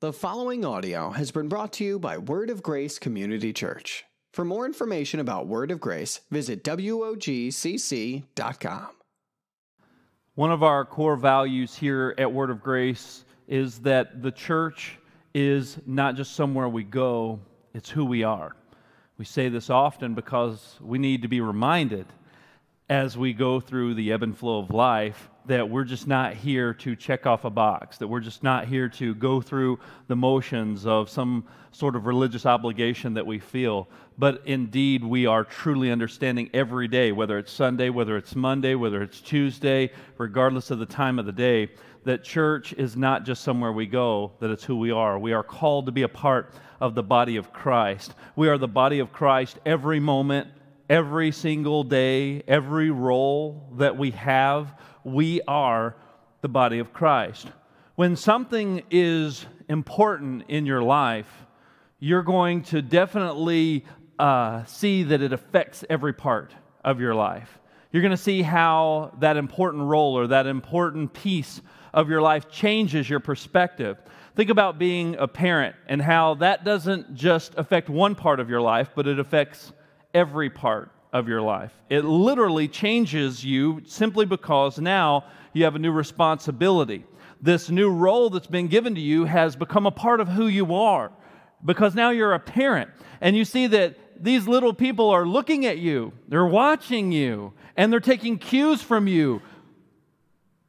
The following audio has been brought to you by Word of Grace Community Church. For more information about Word of Grace, visit WOGCC.com. One of our core values here at Word of Grace is that the church is not just somewhere we go, it's who we are. We say this often because we need to be reminded as we go through the ebb and flow of life that we're just not here to check off a box, that we're just not here to go through the motions of some sort of religious obligation that we feel, but indeed we are truly understanding every day, whether it's Sunday, whether it's Monday, whether it's Tuesday, regardless of the time of the day, that church is not just somewhere we go, that it's who we are. We are called to be a part of the body of Christ. We are the body of Christ every moment every single day, every role that we have, we are the body of Christ. When something is important in your life, you're going to definitely uh, see that it affects every part of your life. You're going to see how that important role or that important piece of your life changes your perspective. Think about being a parent and how that doesn't just affect one part of your life, but it affects every part of your life. It literally changes you simply because now you have a new responsibility. This new role that's been given to you has become a part of who you are because now you're a parent and you see that these little people are looking at you, they're watching you, and they're taking cues from you,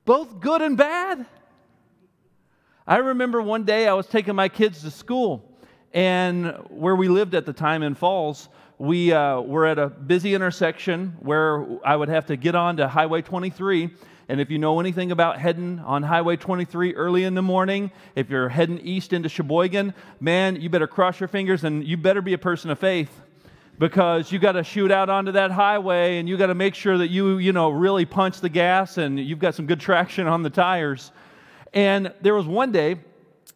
both good and bad. I remember one day I was taking my kids to school, and where we lived at the time in Falls, we uh, were at a busy intersection where I would have to get on to Highway 23. And if you know anything about heading on Highway 23 early in the morning, if you're heading east into Sheboygan, man, you better cross your fingers and you better be a person of faith because you got to shoot out onto that highway and you got to make sure that you, you know, really punch the gas and you've got some good traction on the tires. And there was one day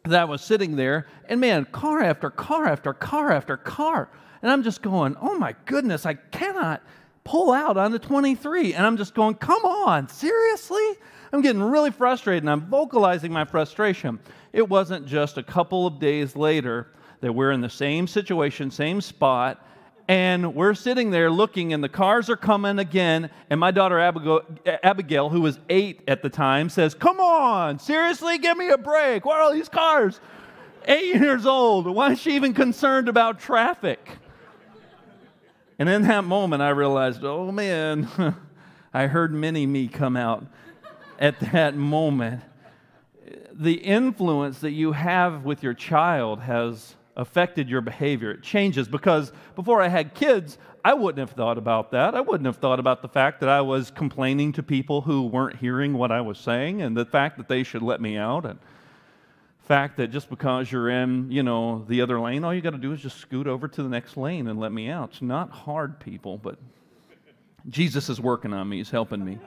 that I was sitting there, and man, car after car after car after car and I'm just going, oh my goodness, I cannot pull out on the 23. And I'm just going, come on, seriously? I'm getting really frustrated and I'm vocalizing my frustration. It wasn't just a couple of days later that we're in the same situation, same spot, and we're sitting there looking, and the cars are coming again. And my daughter Abigail, who was eight at the time, says, Come on, seriously, give me a break. Why are all these cars? Eight years old. Why is she even concerned about traffic? And in that moment, I realized, oh man, I heard many me come out at that moment. The influence that you have with your child has affected your behavior. It changes because before I had kids, I wouldn't have thought about that. I wouldn't have thought about the fact that I was complaining to people who weren't hearing what I was saying and the fact that they should let me out. And fact that just because you're in, you know, the other lane, all you got to do is just scoot over to the next lane and let me out. It's not hard, people, but Jesus is working on me. He's helping me.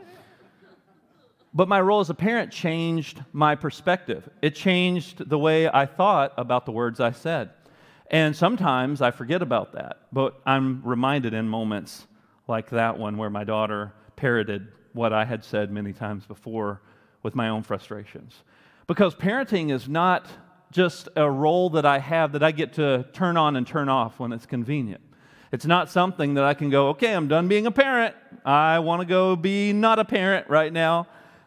But my role as a parent changed my perspective. It changed the way I thought about the words I said. And sometimes I forget about that, but I'm reminded in moments like that one where my daughter parroted what I had said many times before with my own frustrations. Because parenting is not just a role that I have that I get to turn on and turn off when it's convenient. It's not something that I can go, okay, I'm done being a parent. I want to go be not a parent right now.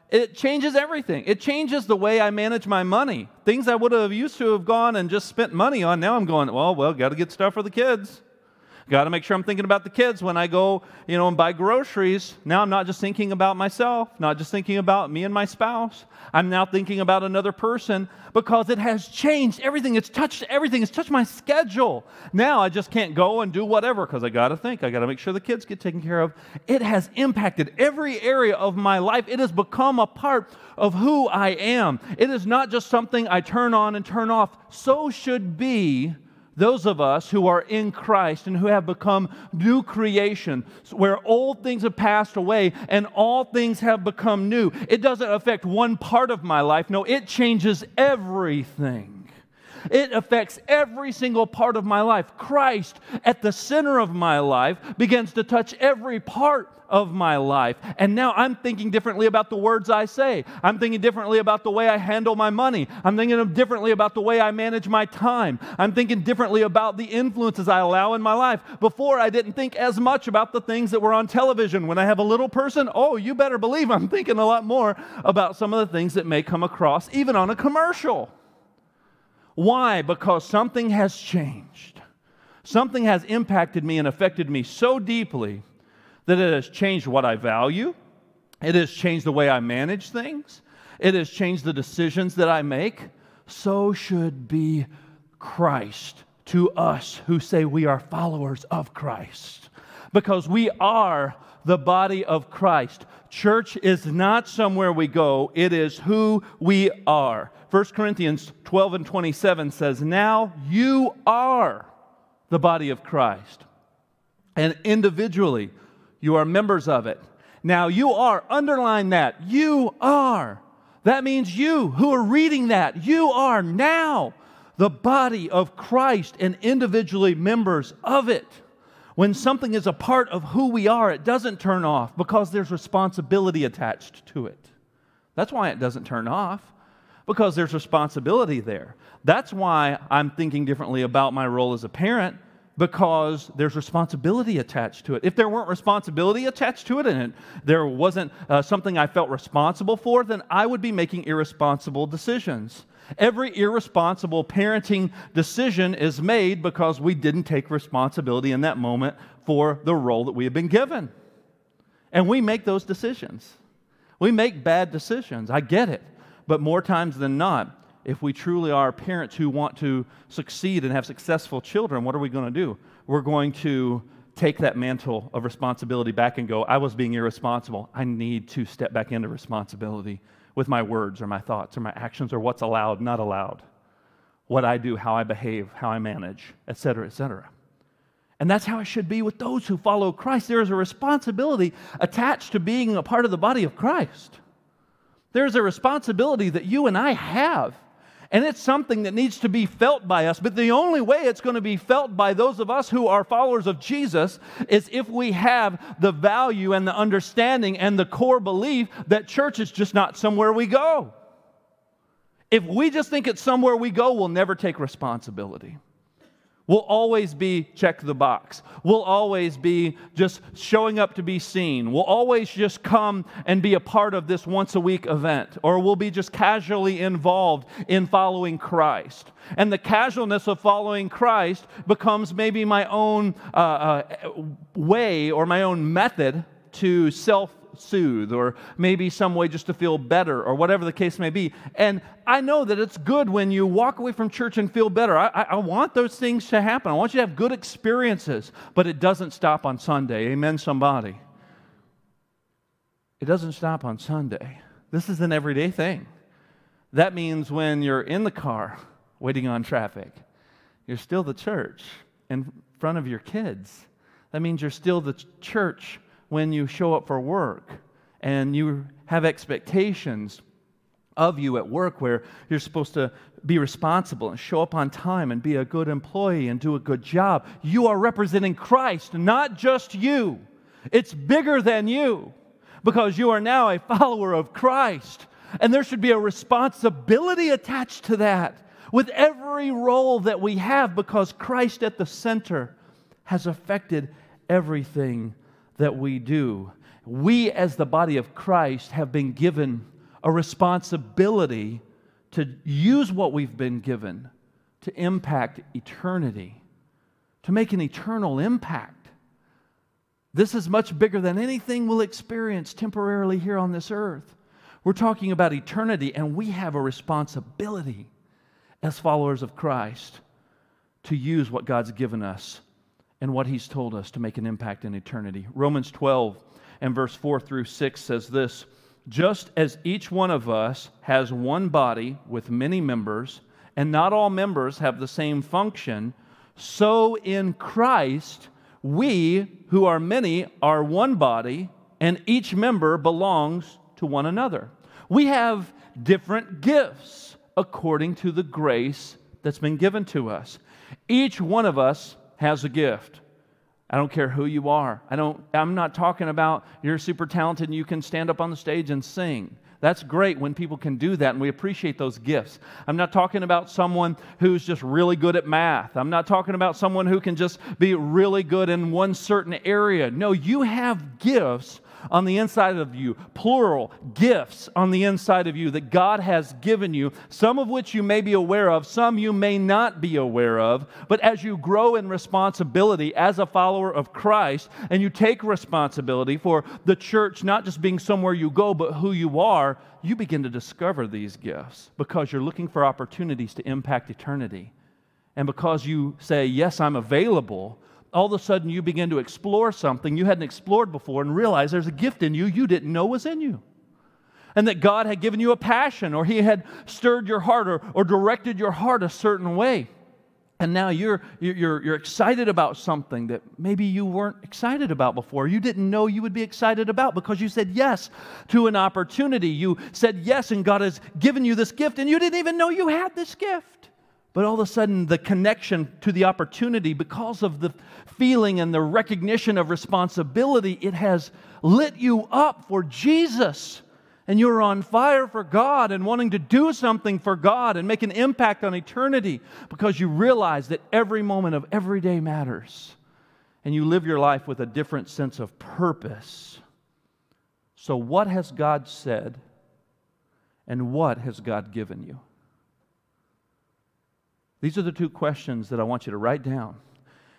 It changes everything. It changes the way I manage my money. Things I would have used to have gone and just spent money on, now I'm going, well, well, got to get stuff for the kids. Got to make sure I'm thinking about the kids when I go, you know, and buy groceries. Now I'm not just thinking about myself, not just thinking about me and my spouse. I'm now thinking about another person because it has changed everything. It's touched everything. It's touched my schedule. Now I just can't go and do whatever because I got to think. I got to make sure the kids get taken care of. It has impacted every area of my life. It has become a part of who I am. It is not just something I turn on and turn off. So should be those of us who are in Christ and who have become new creation, where old things have passed away and all things have become new. It doesn't affect one part of my life. No, it changes everything. It affects every single part of my life. Christ at the center of my life begins to touch every part of my life. And now I'm thinking differently about the words I say. I'm thinking differently about the way I handle my money. I'm thinking differently about the way I manage my time. I'm thinking differently about the influences I allow in my life. Before, I didn't think as much about the things that were on television. When I have a little person, oh, you better believe I'm thinking a lot more about some of the things that may come across, even on a commercial. Why? Because something has changed. Something has impacted me and affected me so deeply that it has changed what I value, it has changed the way I manage things, it has changed the decisions that I make. So should be Christ to us who say we are followers of Christ. Because we are the body of Christ. Church is not somewhere we go, it is who we are. 1 Corinthians 12 and 27 says, Now you are the body of Christ. And individually, you are members of it. Now you are, underline that, you are. That means you who are reading that, you are now the body of Christ and individually members of it. When something is a part of who we are, it doesn't turn off because there's responsibility attached to it. That's why it doesn't turn off because there's responsibility there. That's why I'm thinking differently about my role as a parent because there's responsibility attached to it. If there weren't responsibility attached to it and there wasn't uh, something I felt responsible for, then I would be making irresponsible decisions. Every irresponsible parenting decision is made because we didn't take responsibility in that moment for the role that we have been given. And we make those decisions. We make bad decisions. I get it. But more times than not, if we truly are parents who want to succeed and have successful children, what are we going to do? We're going to take that mantle of responsibility back and go, I was being irresponsible. I need to step back into responsibility with my words or my thoughts or my actions or what's allowed, not allowed, what I do, how I behave, how I manage, etc., etc. And that's how it should be with those who follow Christ. There is a responsibility attached to being a part of the body of Christ. There's a responsibility that you and I have. And it's something that needs to be felt by us. But the only way it's going to be felt by those of us who are followers of Jesus is if we have the value and the understanding and the core belief that church is just not somewhere we go. If we just think it's somewhere we go, we'll never take responsibility. We'll always be check the box. We'll always be just showing up to be seen. We'll always just come and be a part of this once a week event, or we'll be just casually involved in following Christ. And the casualness of following Christ becomes maybe my own uh, uh, way or my own method to self soothe or maybe some way just to feel better or whatever the case may be. And I know that it's good when you walk away from church and feel better. I, I, want those things to happen. I want you to have good experiences, but it doesn't stop on Sunday. Amen, somebody. It doesn't stop on Sunday. This is an everyday thing. That means when you're in the car waiting on traffic, you're still the church in front of your kids. That means you're still the church when you show up for work and you have expectations of you at work where you're supposed to be responsible and show up on time and be a good employee and do a good job. You are representing Christ, not just you. It's bigger than you because you are now a follower of Christ. And there should be a responsibility attached to that with every role that we have because Christ at the center has affected everything that we do. We, as the body of Christ, have been given a responsibility to use what we've been given to impact eternity, to make an eternal impact. This is much bigger than anything we'll experience temporarily here on this earth. We're talking about eternity, and we have a responsibility as followers of Christ to use what God's given us and what he's told us to make an impact in eternity. Romans 12 and verse 4 through 6 says this Just as each one of us has one body with many members, and not all members have the same function, so in Christ we, who are many, are one body, and each member belongs to one another. We have different gifts according to the grace that's been given to us. Each one of us has a gift. I don't care who you are. I don't, I'm not talking about you're super talented and you can stand up on the stage and sing. That's great when people can do that, and we appreciate those gifts. I'm not talking about someone who's just really good at math. I'm not talking about someone who can just be really good in one certain area. No, you have gifts on the inside of you, plural, gifts on the inside of you that God has given you, some of which you may be aware of, some you may not be aware of. But as you grow in responsibility as a follower of Christ and you take responsibility for the church not just being somewhere you go, but who you are, you begin to discover these gifts because you're looking for opportunities to impact eternity. And because you say, Yes, I'm available, all of a sudden you begin to explore something you hadn't explored before and realize there's a gift in you you didn't know was in you. And that God had given you a passion or He had stirred your heart or, or directed your heart a certain way. And now you're, you're, you're excited about something that maybe you weren't excited about before. You didn't know you would be excited about because you said yes to an opportunity. You said yes, and God has given you this gift, and you didn't even know you had this gift. But all of a sudden, the connection to the opportunity, because of the feeling and the recognition of responsibility, it has lit you up for Jesus. And you're on fire for God and wanting to do something for God and make an impact on eternity because you realize that every moment of every day matters. And you live your life with a different sense of purpose. So, what has God said? And what has God given you? These are the two questions that I want you to write down.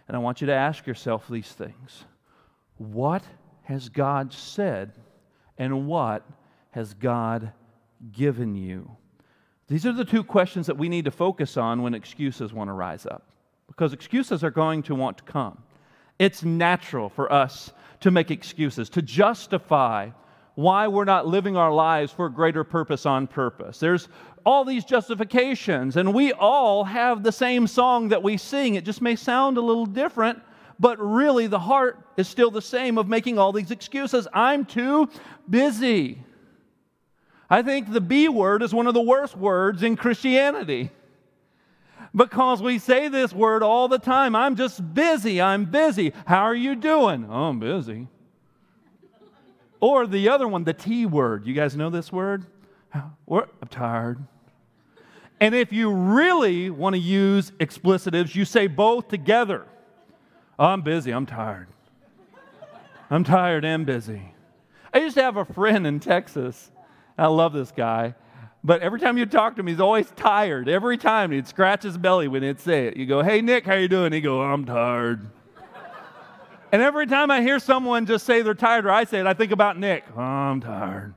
And I want you to ask yourself these things What has God said? And what has God given you? These are the two questions that we need to focus on when excuses want to rise up. Because excuses are going to want to come. It's natural for us to make excuses, to justify why we're not living our lives for a greater purpose on purpose. There's all these justifications, and we all have the same song that we sing. It just may sound a little different, but really the heart is still the same of making all these excuses. I'm too busy. I think the B word is one of the worst words in Christianity because we say this word all the time. I'm just busy. I'm busy. How are you doing? Oh, I'm busy. Or the other one, the T word. You guys know this word? I'm tired. And if you really want to use explicitives, you say both together. Oh, I'm busy, I'm tired. I'm tired and busy. I used to have a friend in Texas. I love this guy. But every time you talk to him, he's always tired. Every time he'd scratch his belly when he'd say it. You go, "Hey Nick, how you doing?" He go, "I'm tired." and every time I hear someone just say they're tired, or I say it, I think about Nick. Oh, I'm tired.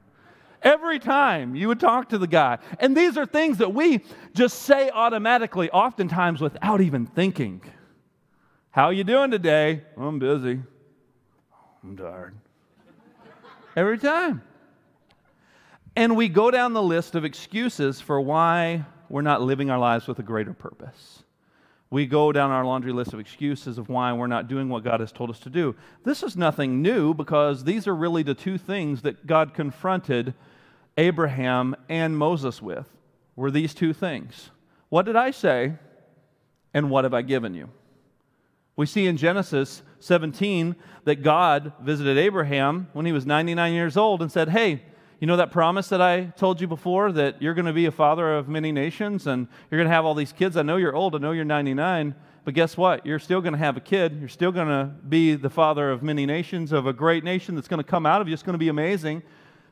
Every time you would talk to the guy. And these are things that we just say automatically, oftentimes without even thinking. How are you doing today? I'm busy. I'm tired. Every time. And we go down the list of excuses for why we're not living our lives with a greater purpose. We go down our laundry list of excuses of why we're not doing what God has told us to do. This is nothing new because these are really the two things that God confronted Abraham and Moses with were these two things. What did I say? And what have I given you? We see in Genesis 17 that God visited Abraham when he was 99 years old and said, Hey, you know that promise that I told you before that you're going to be a father of many nations and you're going to have all these kids? I know you're old, I know you're 99, but guess what? You're still going to have a kid. You're still going to be the father of many nations, of a great nation that's going to come out of you. It's going to be amazing.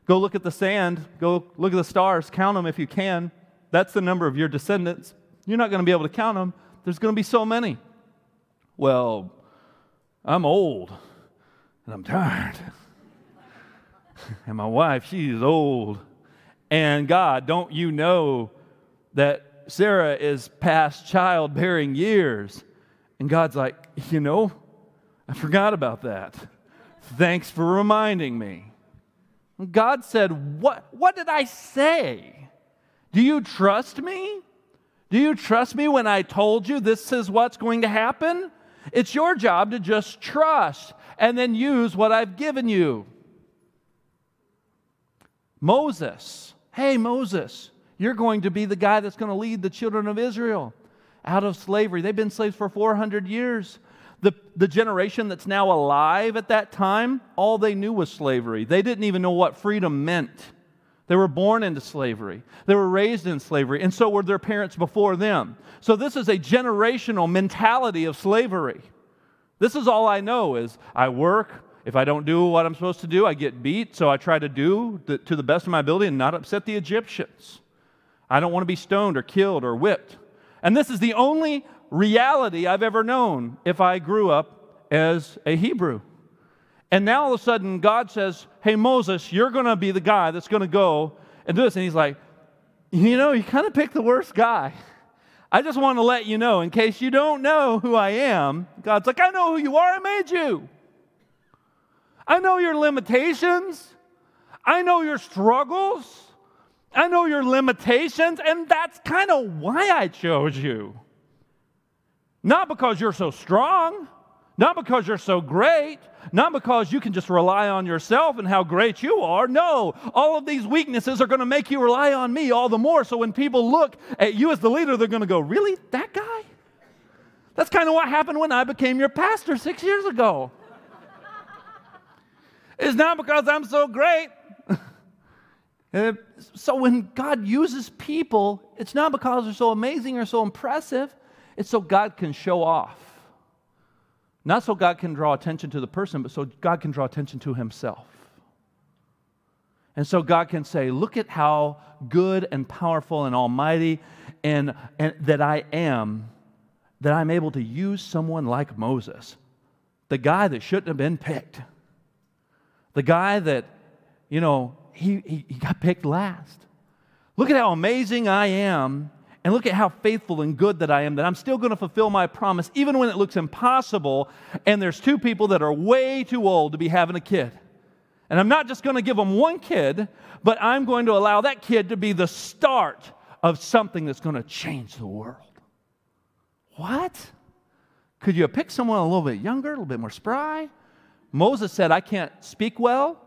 Go look at the sand, go look at the stars, count them if you can. That's the number of your descendants. You're not going to be able to count them. There's going to be so many. Well, I'm old and I'm tired. and my wife, she's old. And God, don't you know that Sarah is past childbearing years? And God's like, you know, I forgot about that. Thanks for reminding me. God said, What, what did I say? Do you trust me? Do you trust me when I told you this is what's going to happen? It's your job to just trust and then use what I've given you. Moses, hey, Moses, you're going to be the guy that's going to lead the children of Israel. out of slavery. They've been slaves for 400 years. The, the generation that's now alive at that time, all they knew was slavery. They didn't even know what freedom meant. They were born into slavery. They were raised in slavery, and so were their parents before them. So this is a generational mentality of slavery. This is all I know is I work, if I don't do what I'm supposed to do, I get beat, so I try to do the, to the best of my ability and not upset the Egyptians. I don't want to be stoned or killed or whipped. And this is the only reality I've ever known if I grew up as a Hebrew. And now all of a sudden, God says, Hey, Moses, you're going to be the guy that's going to go and do this. And he's like, You know, you kind of picked the worst guy. I just want to let you know, in case you don't know who I am, God's like, I know who you are. I made you. I know your limitations. I know your struggles. I know your limitations. And that's kind of why I chose you. Not because you're so strong, not because you're so great, not because you can just rely on yourself and how great you are. No, all of these weaknesses are going to make you rely on me all the more. So when people look at you as the leader, they're going to go, Really? That guy? That's kind of what happened when I became your pastor six years ago. It's not because I'm so great. Uh, so when God uses people, it's not because they're so amazing or so impressive, it's so God can show off. Not so God can draw attention to the person, but so God can draw attention to himself. And so God can say, Look at how good and powerful and almighty and, and that I am, that I'm able to use someone like Moses, the guy that shouldn't have been picked, the guy that, you know, he, he, he got picked last. Look at how amazing I am and look at how faithful and good that I am, that I'm still going to fulfill my promise, even when it looks impossible. And there's two people that are way too old to be having a kid. And I'm not just going to give them one kid, but I'm going to allow that kid to be the start of something that's going to change the world. What? Could you picked someone a little bit younger, a little bit more spry? Moses said, I can't speak well.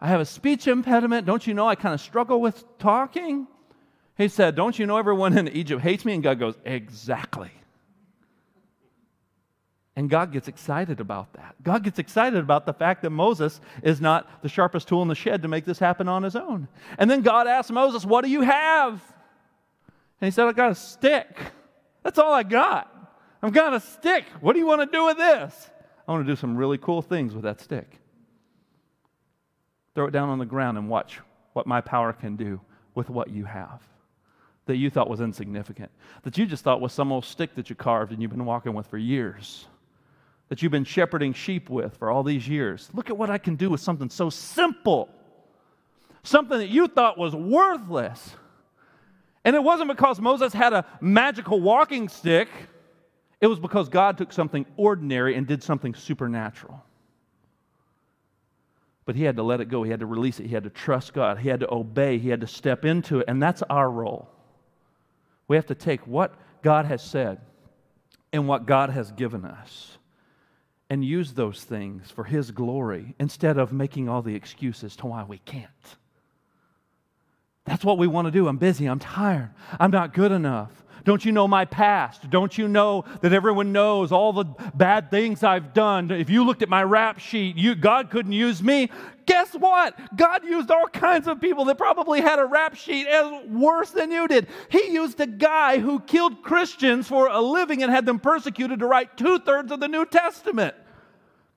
I have a speech impediment. Don't you know I kind of struggle with talking? He said, Don't you know everyone in Egypt hates me? And God goes, Exactly. And God gets excited about that. God gets excited about the fact that Moses is not the sharpest tool in the shed to make this happen on his own. And then God asks Moses, What do you have? And he said, I got a stick. That's all I got. I've got a stick. What do you want to do with this? I want to do some really cool things with that stick. Throw it down on the ground and watch what my power can do with what you have that you thought was insignificant, that you just thought was some old stick that you carved and you've been walking with for years, that you've been shepherding sheep with for all these years. Look at what I can do with something so simple, something that you thought was worthless. And it wasn't because Moses had a magical walking stick, it was because God took something ordinary and did something supernatural. But he had to let it go. He had to release it. He had to trust God. He had to obey. He had to step into it. And that's our role. We have to take what God has said and what God has given us and use those things for His glory instead of making all the excuses to why we can't. That's what we want to do. I'm busy. I'm tired. I'm not good enough. Don't you know my past? Don't you know that everyone knows all the bad things I've done? If you looked at my rap sheet, you, God couldn't use me. Guess what? God used all kinds of people that probably had a rap sheet as worse than you did. He used a guy who killed Christians for a living and had them persecuted to write two thirds of the New Testament.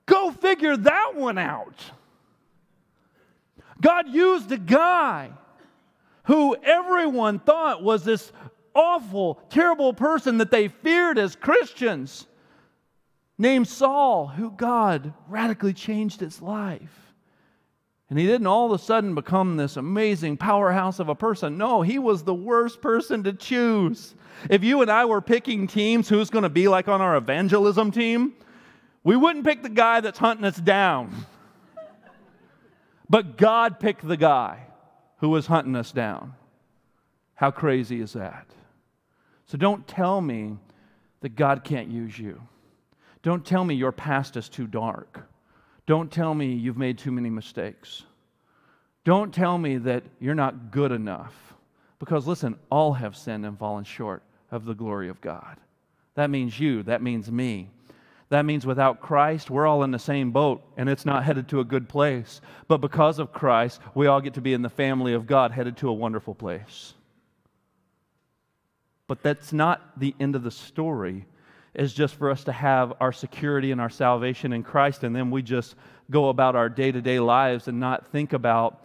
Go figure that one out. God used a guy who everyone thought was this awful, terrible person that they feared as Christians, named Saul, who God radically changed his life. And he didn't all of a sudden become this amazing powerhouse of a person. No, he was the worst person to choose. If you and I were picking teams, who's going to be like on our evangelism team? We wouldn't pick the guy that's hunting us down. But God picked the guy who was hunting us down. How crazy is that? So don't tell me that God can't use you. Don't tell me your past is too dark. Don't tell me you've made too many mistakes. Don't tell me that you're not good enough. Because listen, all have sinned and fallen short of the glory of God. That means you. That means me. That means without Christ, we're all in the same boat and it's not headed to a good place. But because of Christ, we all get to be in the family of God, headed to a wonderful place. But that's not the end of the story, is just for us to have our security and our salvation in Christ, and then we just go about our day to day lives and not think about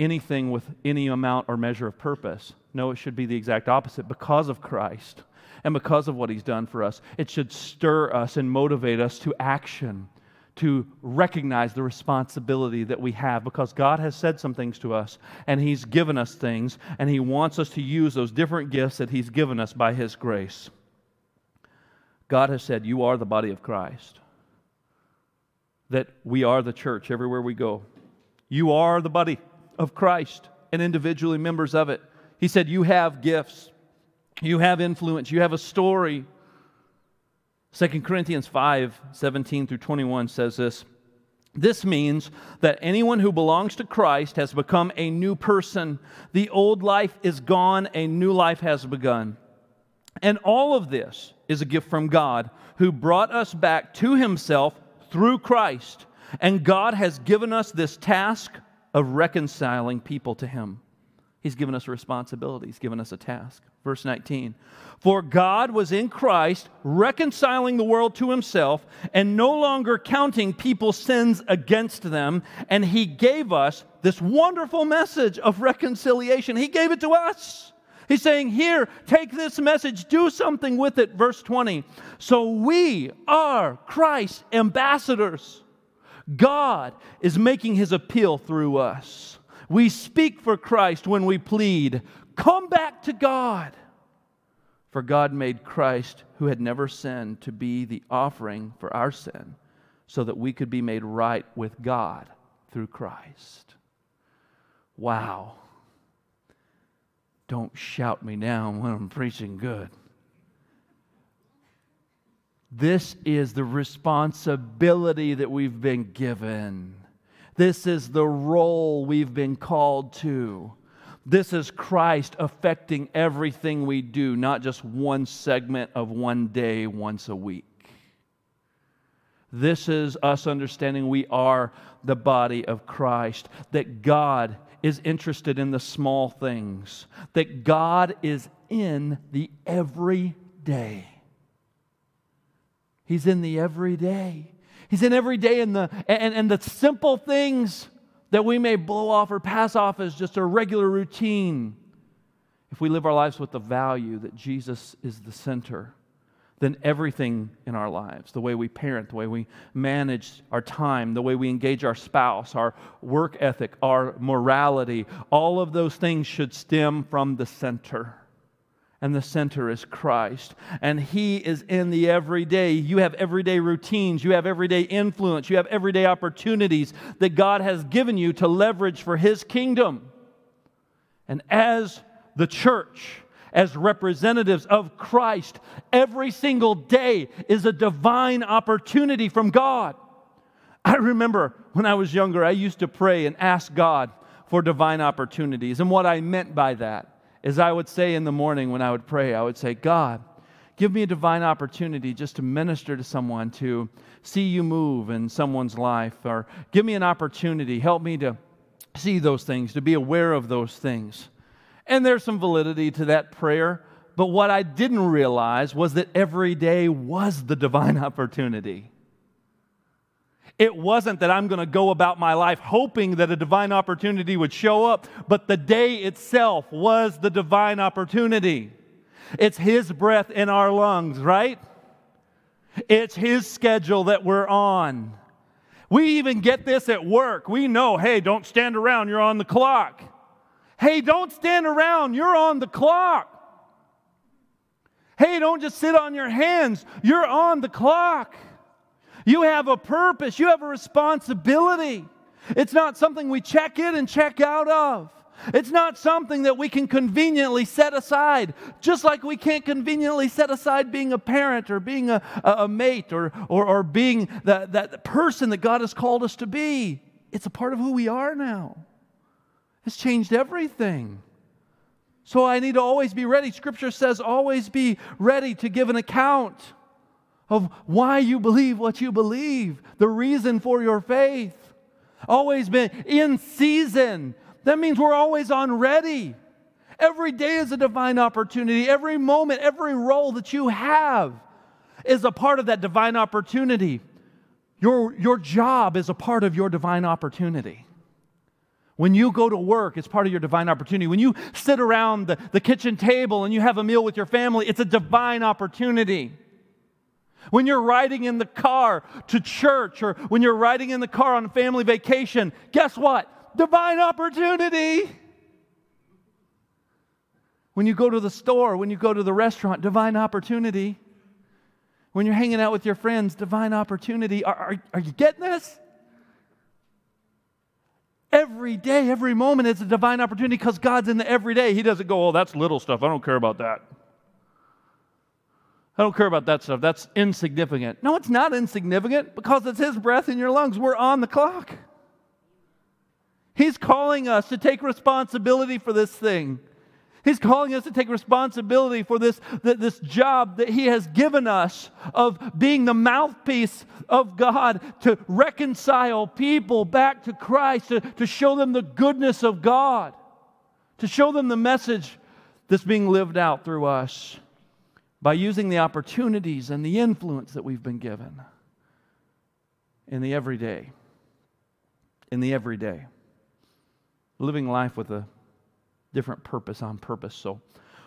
anything with any amount or measure of purpose. No, it should be the exact opposite. Because of Christ and because of what He's done for us, it should stir us and motivate us to action, to recognize the responsibility that we have because God has said some things to us and He's given us things and He wants us to use those different gifts that He's given us by His grace. God has said, You are the body of Christ. That we are the church everywhere we go. You are the body of Christ and individually members of it. He said, You have gifts, you have influence, you have a story. 2 Corinthians 5 17 through 21 says this. This means that anyone who belongs to Christ has become a new person. The old life is gone, a new life has begun. And all of this is a gift from God who brought us back to himself through Christ. And God has given us this task of reconciling people to him. He's given us a responsibility, He's given us a task. Verse 19 For God was in Christ reconciling the world to Himself and no longer counting people's sins against them. And He gave us this wonderful message of reconciliation. He gave it to us. He's saying, Here, take this message, do something with it. Verse 20. So we are Christ's ambassadors. God is making his appeal through us. We speak for Christ when we plead, Come back to God. For God made Christ, who had never sinned, to be the offering for our sin, so that we could be made right with God through Christ. Wow. Don't shout me down when I'm preaching good. This is the responsibility that we've been given. This is the role we've been called to. This is Christ affecting everything we do, not just one segment of one day once a week. This is us understanding we are the body of Christ, that God is interested in the small things, that God is in the everyday. He's in the everyday. He's in every day in the and, and the simple things that we may blow off or pass off as just a regular routine. If we live our lives with the value that Jesus is the center, then everything in our lives the way we parent, the way we manage our time, the way we engage our spouse, our work ethic, our morality all of those things should stem from the center. And the center is Christ. And He is in the everyday. You have everyday routines, you have everyday influence, you have everyday opportunities that God has given you to leverage for His kingdom. And as the church, as representatives of Christ. Every single day is a divine opportunity from God. I remember when I was younger, I used to pray and ask God for divine opportunities. And what I meant by that is I would say in the morning when I would pray, I would say, God, give me a divine opportunity just to minister to someone, to see you move in someone's life, or give me an opportunity, help me to see those things, to be aware of those things. And there's some validity to that prayer. But what I didn't realize was that every day was the divine opportunity. It wasn't that I'm going to go about my life hoping that a divine opportunity would show up, but the day itself was the divine opportunity. It's His breath in our lungs, right? It's His schedule that we're on. We even get this at work. We know, hey, don't stand around, you're on the clock. Hey, don't stand around. You're on the clock. Hey, don't just sit on your hands. You're on the clock. You have a purpose, you have a responsibility. It's not something we check in and check out of. It's not something that we can conveniently set aside, just like we can't conveniently set aside being a parent or being a, a, a mate or, or, or being that, that person that God has called us to be. It's a part of who we are now. It's changed everything. So I need to always be ready. Scripture says, always be ready to give an account of why you believe what you believe, the reason for your faith. Always been in season. That means we're always on ready. Every day is a divine opportunity. Every moment, every role that you have is a part of that divine opportunity. Your, your job is a part of your divine opportunity. When you go to work, it's part of your divine opportunity. When you sit around the, the kitchen table and you have a meal with your family, it's a divine opportunity. When you're riding in the car to church or when you're riding in the car on a family vacation, guess what? Divine opportunity. When you go to the store, when you go to the restaurant, divine opportunity. When you're hanging out with your friends, divine opportunity. Are, are, are you getting this? Every day, every moment, is a divine opportunity because God's in the everyday. He doesn't go, oh, that's little stuff. I don't care about that. I don't care about that stuff. That's insignificant. No, it's not insignificant because it's His breath in your lungs. We're on the clock. He's calling us to take responsibility for this thing. He's calling us to take responsibility for this, this job that He has given us of being the mouthpiece of God to reconcile people back to Christ, to, to show them the goodness of God, to show them the message that's being lived out through us by using the opportunities and the influence that we've been given in the everyday. In the everyday. Living life with a different purpose on purpose. So,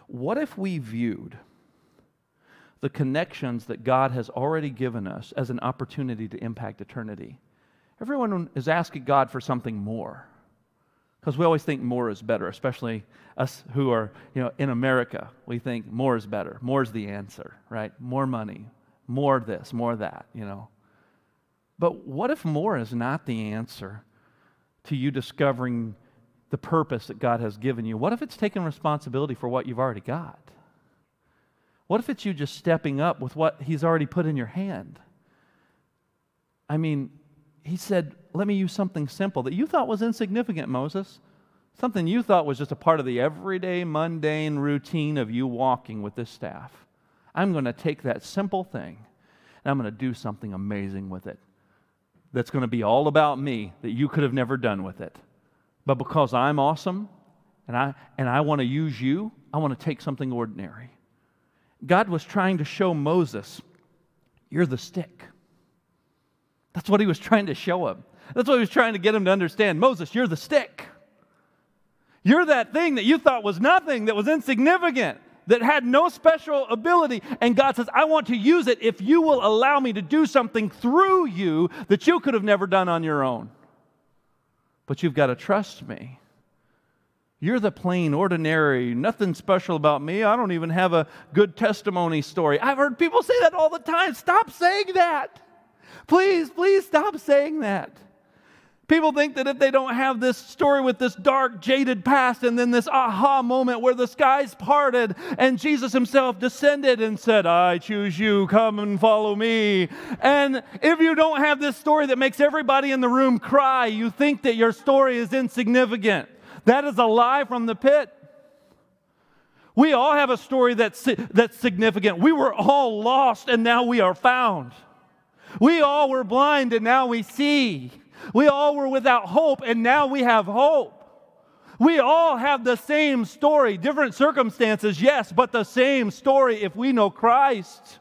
what if we viewed the connections that God has already given us as an opportunity to impact eternity? Everyone is asking God for something more. Because we always think more is better, especially us who are, you know, in America. We think more is better. More is the answer, right? More money, more this, more that, you know. But what if more is not the answer to you discovering the purpose that God has given you? What if it's taking responsibility for what you've already got? What if it's you just stepping up with what He's already put in your hand? I mean, He said, Let me use something simple that you thought was insignificant, Moses. Something you thought was just a part of the everyday, mundane routine of you walking with this staff. I'm going to take that simple thing and I'm going to do something amazing with it that's going to be all about me that you could have never done with it. But because I'm awesome and I, and I want to use you, I want to take something ordinary. God was trying to show Moses, you're the stick. That's what he was trying to show him. That's what he was trying to get him to understand. Moses, you're the stick. You're that thing that you thought was nothing, that was insignificant, that had no special ability. And God says, I want to use it if you will allow me to do something through you that you could have never done on your own but you've got to trust me. You're the plain, ordinary, nothing special about me. I don't even have a good testimony story. I've heard people say that all the time. Stop saying that. Please, please stop saying that. People think that if they don't have this story with this dark, jaded past and then this aha moment where the skies parted and Jesus himself descended and said, I choose you, come and follow me. And if you don't have this story that makes everybody in the room cry, you think that your story is insignificant. That is a lie from the pit. We all have a story that's, that's significant. We were all lost and now we are found. We all were blind and now we see. We all were without hope, and now we have hope. We all have the same story, different circumstances, yes, but the same story if we know Christ.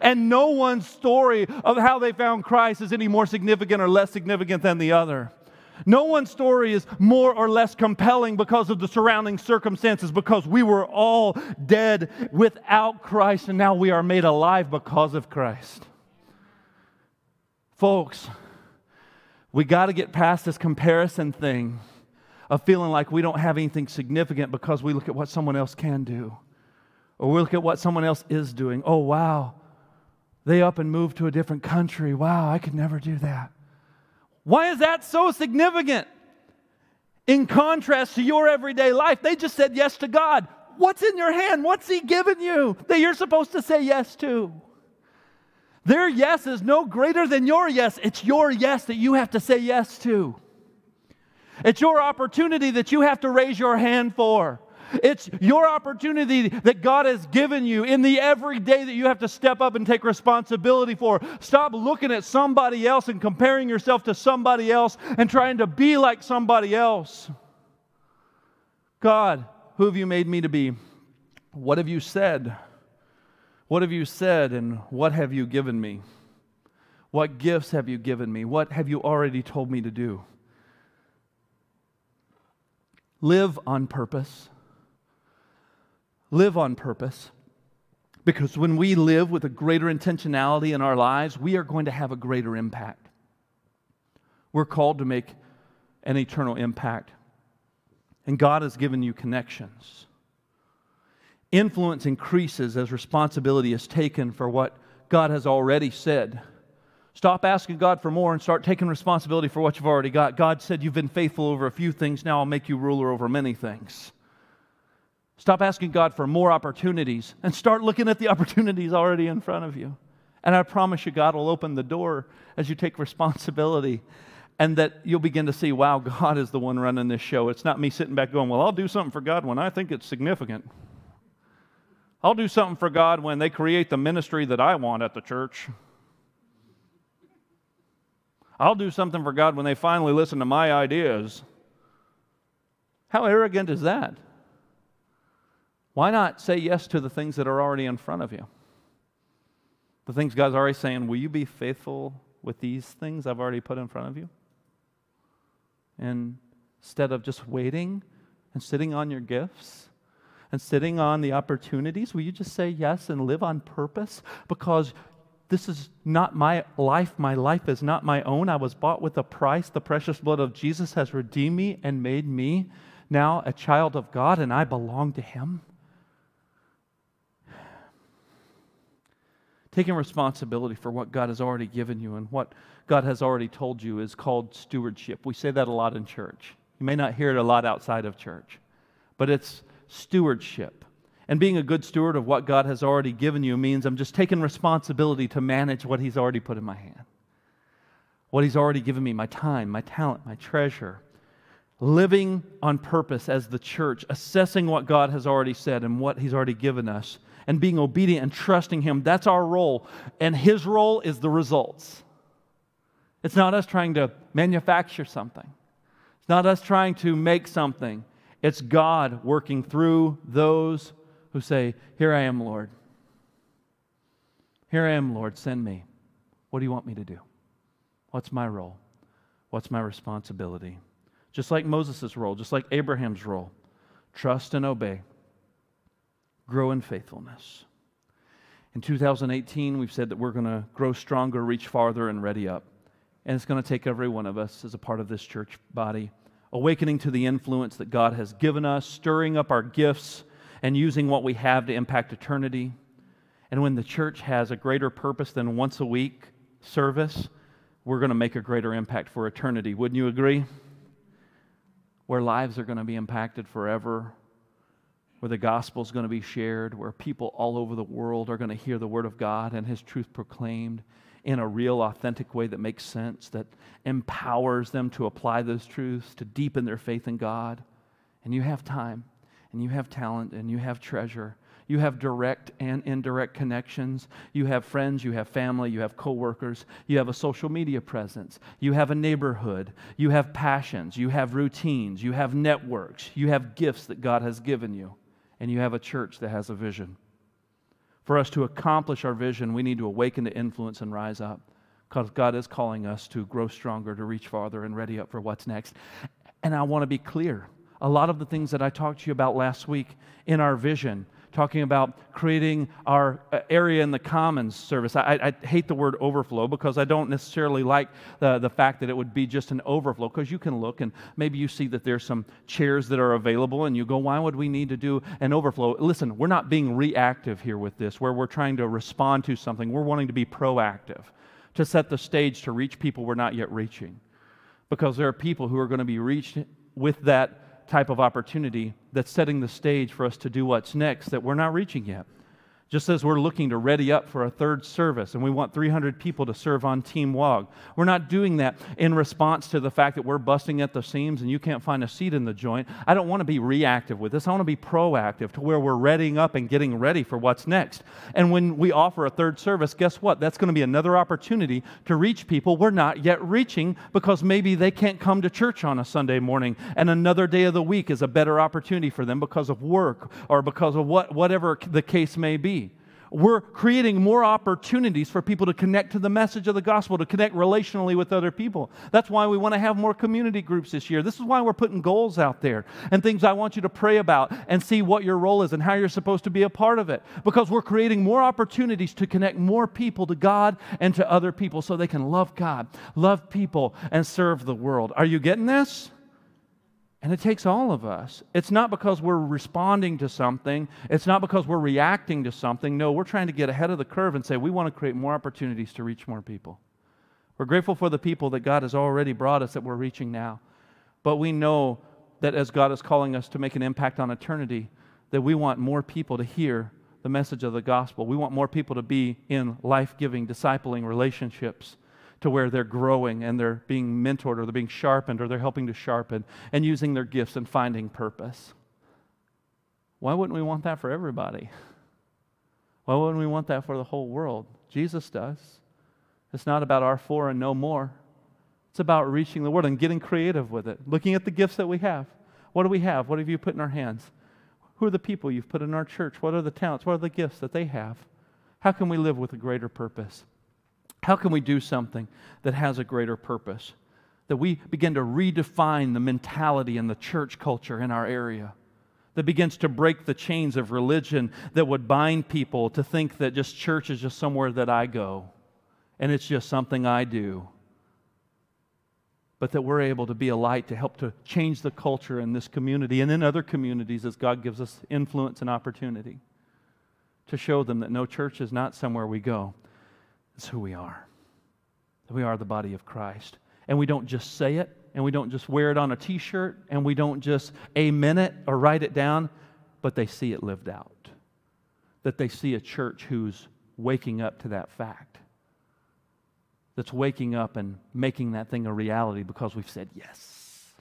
And no one's story of how they found Christ is any more significant or less significant than the other. No one's story is more or less compelling because of the surrounding circumstances, because we were all dead without Christ and now we are made alive because of Christ. Folks, we got to get past this comparison thing of feeling like we don't have anything significant because we look at what someone else can do or we look at what someone else is doing. Oh, wow, they up and moved to a different country. Wow, I could never do that. Why is that so significant? In contrast to your everyday life, they just said yes to God. What's in your hand? What's He given you that you're supposed to say yes to? Their yes is no greater than your yes. It's your yes that you have to say yes to. It's your opportunity that you have to raise your hand for. It's your opportunity that God has given you in the everyday that you have to step up and take responsibility for. Stop looking at somebody else and comparing yourself to somebody else and trying to be like somebody else. God, who have you made me to be? What have you said? What have you said and what have you given me? What gifts have you given me? What have you already told me to do? Live on purpose. Live on purpose. Because when we live with a greater intentionality in our lives, we are going to have a greater impact. We're called to make an eternal impact. And God has given you connections. Influence increases as responsibility is taken for what God has already said. Stop asking God for more and start taking responsibility for what you've already got. God said, You've been faithful over a few things, now I'll make you ruler over many things. Stop asking God for more opportunities and start looking at the opportunities already in front of you. And I promise you, God will open the door as you take responsibility and that you'll begin to see, wow, God is the one running this show. It's not me sitting back going, well, I'll do something for God when I think it's significant. I'll do something for God when they create the ministry that I want at the church. I'll do something for God when they finally listen to my ideas. How arrogant is that? Why not say yes to the things that are already in front of you? The things God's already saying, Will you be faithful with these things I've already put in front of you? And instead of just waiting and sitting on your gifts and sitting on the opportunities, will you just say yes and live on purpose? Because this is not my life. My life is not my own. I was bought with a price. The precious blood of Jesus has redeemed me and made me now a child of God, and I belong to Him. Taking responsibility for what God has already given you and what God has already told you is called stewardship. We say that a lot in church. You may not hear it a lot outside of church, but it's stewardship. And being a good steward of what God has already given you means I'm just taking responsibility to manage what He's already put in my hand. What He's already given me my time, my talent, my treasure. Living on purpose as the church, assessing what God has already said and what He's already given us, and being obedient and trusting Him. That's our role. And His role is the results. It's not us trying to manufacture something, it's not us trying to make something. It's God working through those who say, Here I am, Lord. Here I am, Lord, send me. What do you want me to do? What's my role? What's my responsibility? Just like Moses' role, just like Abraham's role, trust and obey, grow in faithfulness. In 2018, we've said that we're going to grow stronger, reach farther, and ready up. And it's going to take every one of us as a part of this church body, awakening to the influence that God has given us, stirring up our gifts, and using what we have to impact eternity. And when the church has a greater purpose than once a week service, we're going to make a greater impact for eternity. Wouldn't you agree? Where lives are going to be impacted forever, where the gospel is going to be shared, where people all over the world are going to hear the word of God and his truth proclaimed in a real, authentic way that makes sense, that empowers them to apply those truths, to deepen their faith in God. And you have time and you have talent and you have treasure. You have direct and indirect connections. You have friends, you have family, you have coworkers, you have a social media presence, you have a neighborhood, you have passions, you have routines, you have networks, you have gifts that God has given you, and you have a church that has a vision. For us to accomplish our vision, we need to awaken to influence and rise up because God is calling us to grow stronger, to reach farther, and ready up for what's next. And I want to be clear a lot of the things that I talked to you about last week in our vision, talking about creating our uh, area in the commons service. I, I, hate the word overflow because I don't necessarily like the, the fact that it would be just an overflow because you can look and maybe you see that there's some chairs that are available and you go, why would we need to do an overflow? Listen, we're not being reactive here with this where we're trying to respond to something. We're wanting to be proactive to set the stage to reach people we're not yet reaching because there are people who are going to be reached with that type of opportunity that's setting the stage for us to do what's next that we're not reaching yet. Just as we're looking to ready up for a third service and we want 300 people to serve on Team WOG, we're not doing that in response to the fact that we're busting at the seams and you can't find a seat in the joint. I don't want to be reactive with this. I want to be proactive to where we're readying up and getting ready for what's next. And when we offer a third service, guess what? That's going to be another opportunity to reach people we're not yet reaching because maybe they can't come to church on a Sunday morning and another day of the week is a better opportunity for them because of work or because of what, whatever the case may be we're creating more opportunities for people to connect to the message of the gospel, to connect relationally with other people. That's why we want to have more community groups this year. This is why we're putting goals out there and things I want you to pray about and see what your role is and how you're supposed to be a part of it. Because we're creating more opportunities to connect more people to God and to other people so they can love God, love people, and serve the world. Are you getting this? And it takes all of us. It's not because we're responding to something, it's not because we're reacting to something. No, we're trying to get ahead of the curve and say we want to create more opportunities to reach more people. We're grateful for the people that God has already brought us that we're reaching now. But we know that as God is calling us to make an impact on eternity, that we want more people to hear the message of the gospel. We want more people to be in life giving, discipling relationships to where they're growing and they're being mentored or they're being sharpened or they're helping to sharpen and using their gifts and finding purpose. Why wouldn't we want that for everybody? Why wouldn't we want that for the whole world? Jesus does. It's not about our four and no more. It's about reaching the world and getting creative with it, looking at the gifts that we have. What do we have? What have you put in our hands? Who are the people you've put in our church? What are the talents? What are the gifts that they have? How can we live with a greater purpose? How can we do something that has a greater purpose? That we begin to redefine the mentality and the church culture in our area. That begins to break the chains of religion that would bind people to think that just church is just somewhere that I go and it's just something I do. But that we're able to be a light to help to change the culture in this community and in other communities as God gives us influence and opportunity to show them that no church is not somewhere we go, it's who we are. We are the body of Christ. And we don't just say it, and we don't just wear it on a t shirt, and we don't just amen it or write it down, but they see it lived out. That they see a church who's waking up to that fact. That's waking up and making that thing a reality because we've said yes.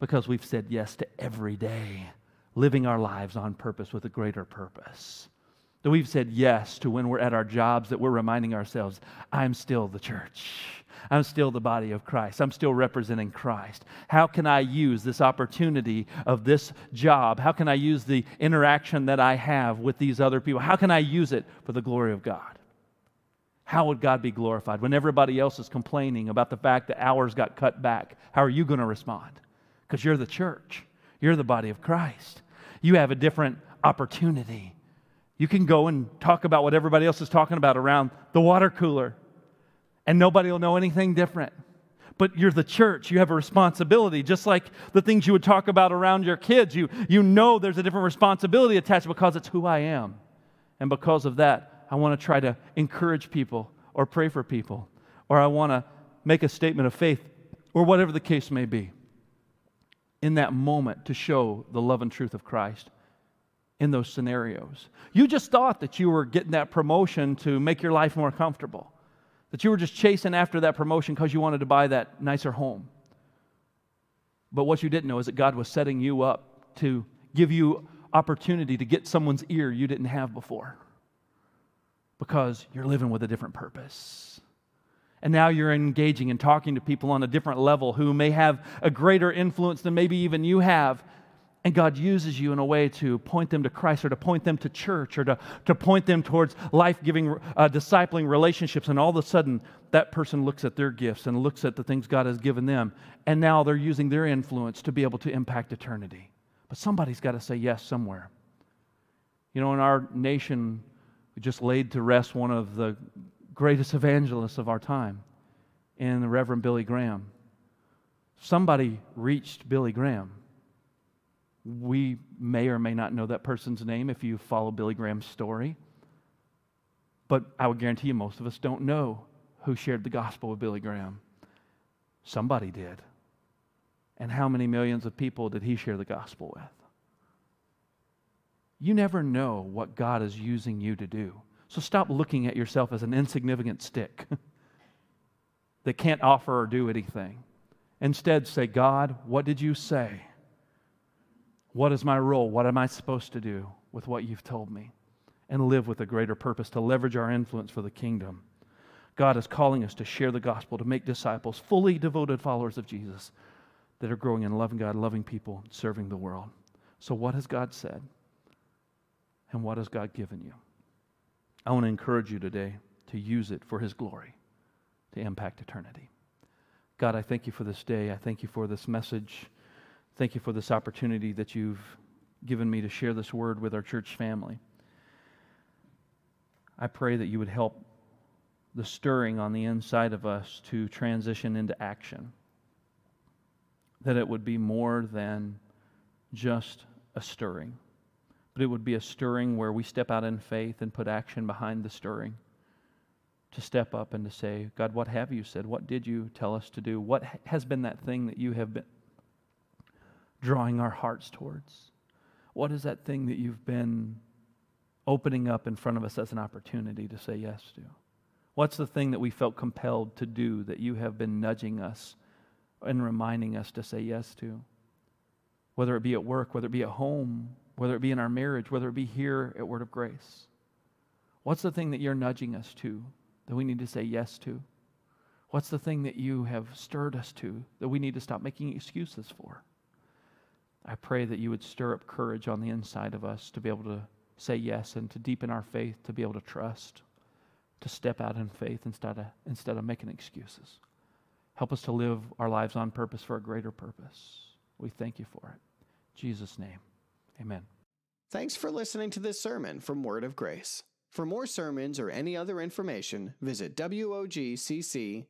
Because we've said yes to every day, living our lives on purpose with a greater purpose. That we've said yes to when we're at our jobs, that we're reminding ourselves, I'm still the church. I'm still the body of Christ. I'm still representing Christ. How can I use this opportunity of this job? How can I use the interaction that I have with these other people? How can I use it for the glory of God? How would God be glorified when everybody else is complaining about the fact that hours got cut back? How are you going to respond? Because you're the church, you're the body of Christ. You have a different opportunity. You can go and talk about what everybody else is talking about around the water cooler, and nobody will know anything different. But you're the church. You have a responsibility, just like the things you would talk about around your kids. You, you know there's a different responsibility attached because it's who I am. And because of that, I want to try to encourage people or pray for people, or I want to make a statement of faith, or whatever the case may be, in that moment to show the love and truth of Christ in those scenarios. You just thought that you were getting that promotion to make your life more comfortable, that you were just chasing after that promotion because you wanted to buy that nicer home. But what you didn't know is that God was setting you up to give you opportunity to get someone's ear you didn't have before because you're living with a different purpose. And now you're engaging and talking to people on a different level who may have a greater influence than maybe even you have and God uses you in a way to point them to Christ or to point them to church or to, to point them towards life giving, uh, discipling relationships. And all of a sudden, that person looks at their gifts and looks at the things God has given them. And now they're using their influence to be able to impact eternity. But somebody's got to say yes somewhere. You know, in our nation, we just laid to rest one of the greatest evangelists of our time in the Reverend Billy Graham. Somebody reached Billy Graham we may or may not know that person's name if you follow Billy Graham's story. But I would guarantee you most of us don't know who shared the gospel with Billy Graham. Somebody did. And how many millions of people did he share the gospel with? You never know what God is using you to do. So stop looking at yourself as an insignificant stick that can't offer or do anything. Instead, say, God, what did you say? What is my role? What am I supposed to do with what you've told me? And live with a greater purpose to leverage our influence for the kingdom. God is calling us to share the gospel, to make disciples, fully devoted followers of Jesus that are growing in loving God, loving people, serving the world. So, what has God said? And what has God given you? I want to encourage you today to use it for His glory, to impact eternity. God, I thank you for this day. I thank you for this message. Thank you for this opportunity that you've given me to share this word with our church family. I pray that you would help the stirring on the inside of us to transition into action. That it would be more than just a stirring, but it would be a stirring where we step out in faith and put action behind the stirring. To step up and to say, God, what have you said? What did you tell us to do? What has been that thing that you have been drawing our hearts towards? What is that thing that you've been opening up in front of us as an opportunity to say yes to? What's the thing that we felt compelled to do that you have been nudging us and reminding us to say yes to? Whether it be at work, whether it be at home, whether it be in our marriage, whether it be here at Word of Grace. What's the thing that you're nudging us to that we need to say yes to? What's the thing that you have stirred us to that we need to stop making excuses for? I pray that you would stir up courage on the inside of us to be able to say yes and to deepen our faith, to be able to trust to step out in faith instead of, instead of making excuses. Help us to live our lives on purpose for a greater purpose. We thank you for it. In Jesus' name, amen. Thanks for listening to this sermon from Word of Grace. For more sermons or any other information, visit WOGCC.com.